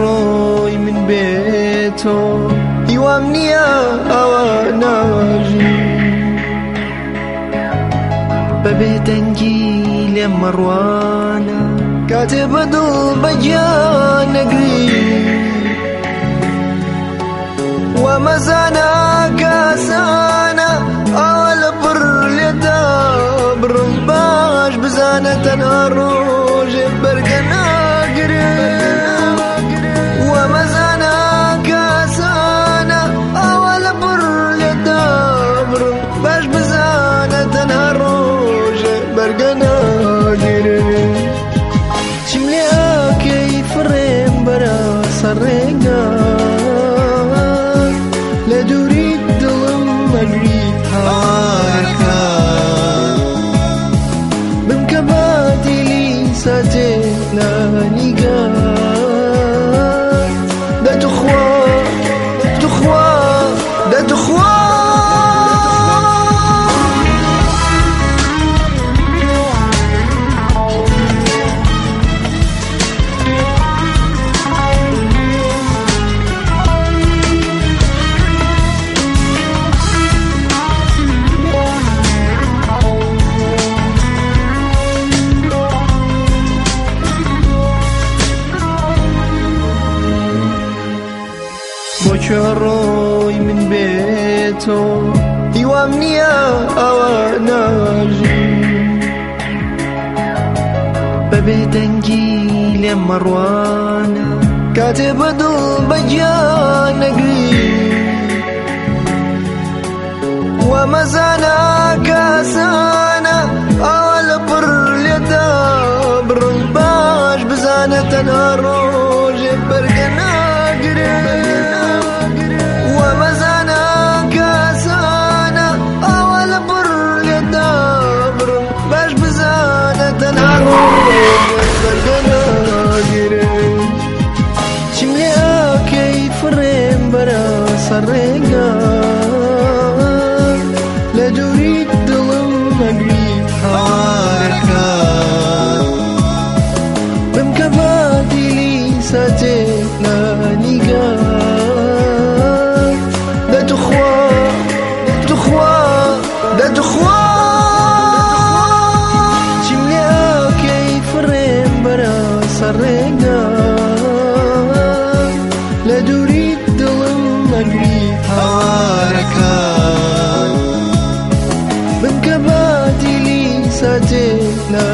ڕۆی من بێتۆ. هیوام نییە ئەوە ناژی بەبێ دەنگی لێ مەڕوانە. کاتێ بەدڵ بەگیان نەگری وەمەزانە ڕۆژێ بەرگە ناگرێت چیم لێ ئاکەی فڕێم بەرە سەڕێگە لە دووری دڵم مەگری هاکە بمکە شهراي من بيته يوامني أوانا بابي تنجي لمروانا كاتب دو بجانا وما زانا كاسانا أول بر لتاب رباش بزانة نارو بەرە سەڕێگە لە دووری دڵم مەگری هارەکە بمکە بادیلی سەجێ لە نیگە دەتوخوا توخوا دەتوخوا چیم لێ ئاکەی فڕێم بەرە سەڕێگە لە دووری sangi awaraka Mengkama dili saje na